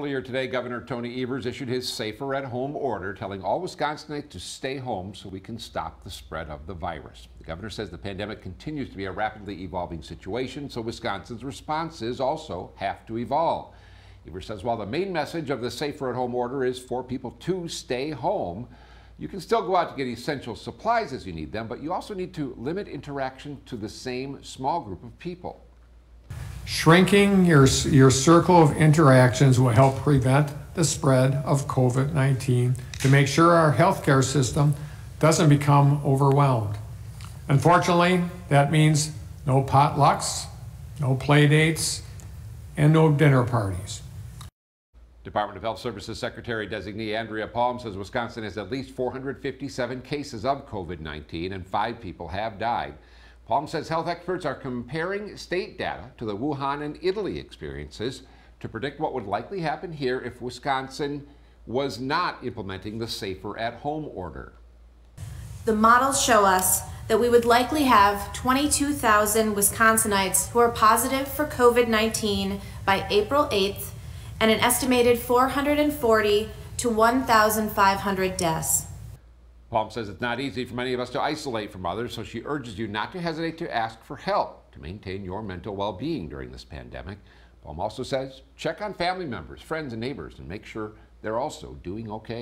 Earlier today, Governor Tony Evers issued his safer at home order, telling all Wisconsinites to stay home so we can stop the spread of the virus. The governor says the pandemic continues to be a rapidly evolving situation, so Wisconsin's responses also have to evolve. Evers says while the main message of the safer at home order is for people to stay home, you can still go out to get essential supplies as you need them, but you also need to limit interaction to the same small group of people. Shrinking your, your circle of interactions will help prevent the spread of COVID 19 to make sure our healthcare system doesn't become overwhelmed. Unfortunately, that means no potlucks, no play dates, and no dinner parties. Department of Health Services Secretary designee Andrea Palm says Wisconsin has at least 457 cases of COVID 19 and five people have died. Palm says health experts are comparing state data to the Wuhan and Italy experiences to predict what would likely happen here if Wisconsin was not implementing the safer at home order. The models show us that we would likely have 22,000 Wisconsinites who are positive for COVID 19 by April 8th and an estimated 440 to 1,500 deaths. Palm says it's not easy for many of us to isolate from others, so she urges you not to hesitate to ask for help to maintain your mental well being during this pandemic. Palm also says check on family members, friends, and neighbors and make sure they're also doing okay.